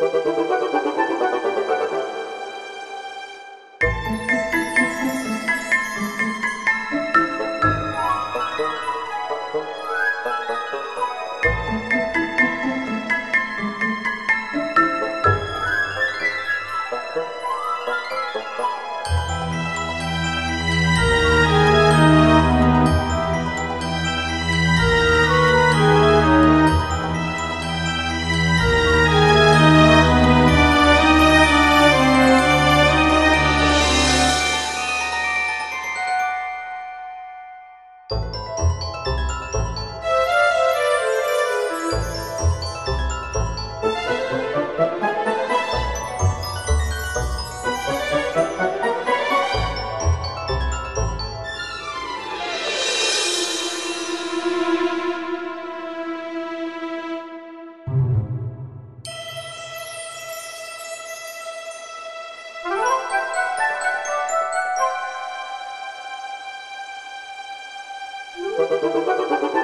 バババババ。バカバカ。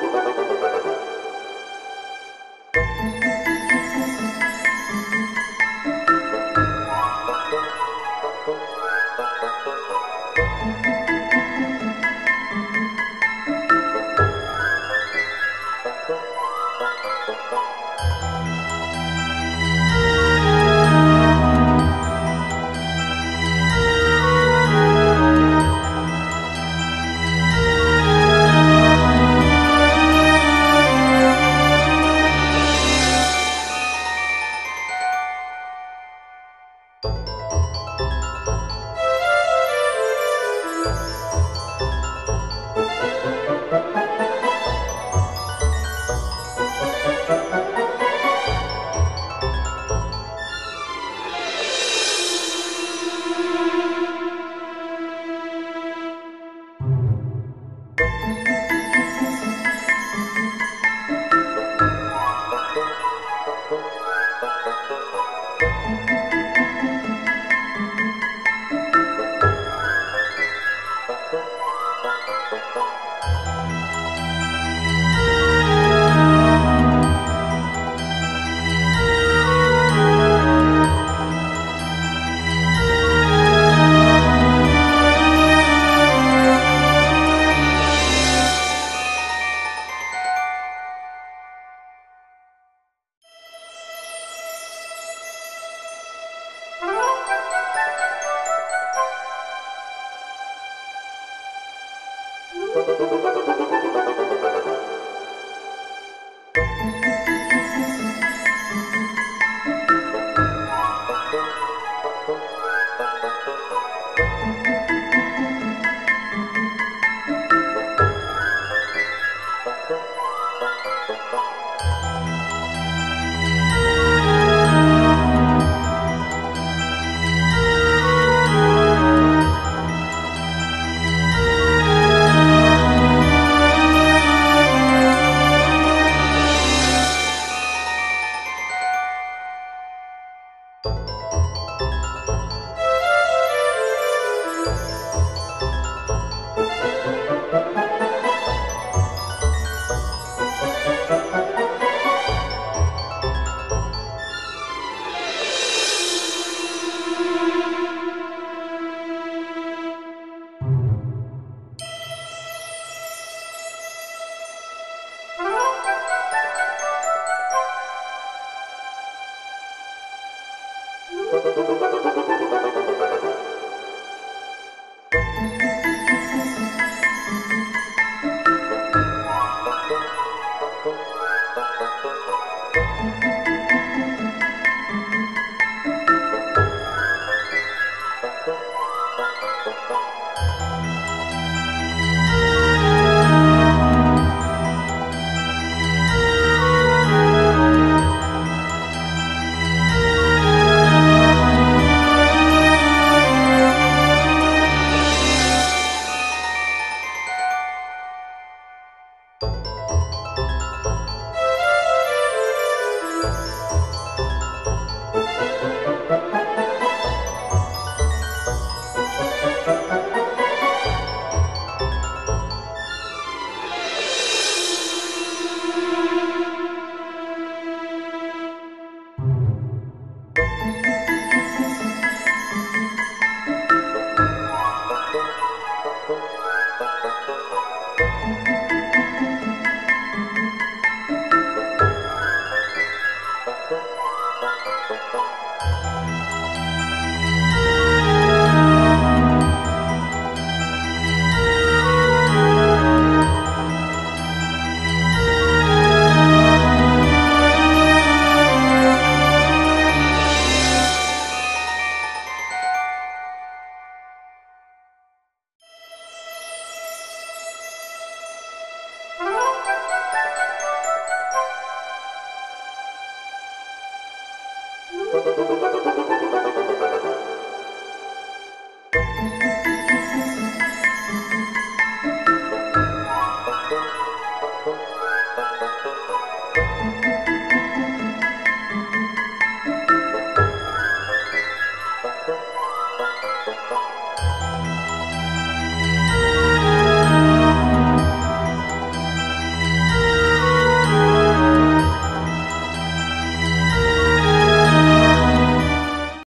You.